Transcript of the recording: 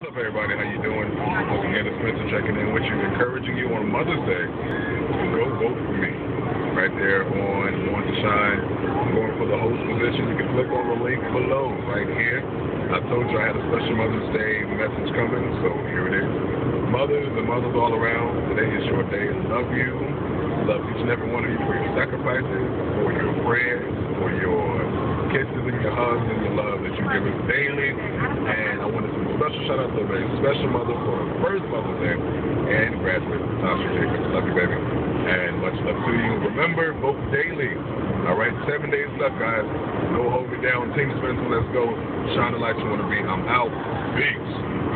What's up, everybody? How you doing? Again, it's Spencer checking in with you, encouraging you on Mother's Day to go vote for me. Right there on Want to Shine, I'm going for the host position. You can click on the link below, right here. I told you I had a special Mother's Day message coming, so here it is. Mothers and mothers all around, today is your day. Love you. Love each and every one of you for your sacrifices, for your prayers, for your kisses and your hugs and your love that you give us daily. And I want to send a special shout out to a special mother for her first Mother's Day and graduate, Tasha Jacobs. Love you, baby. And much love to you. Remember, vote daily. All right, seven days left, guys. No hold me down. Team Spencer, let's go. Shine the light you want to be. I'm out. Peace.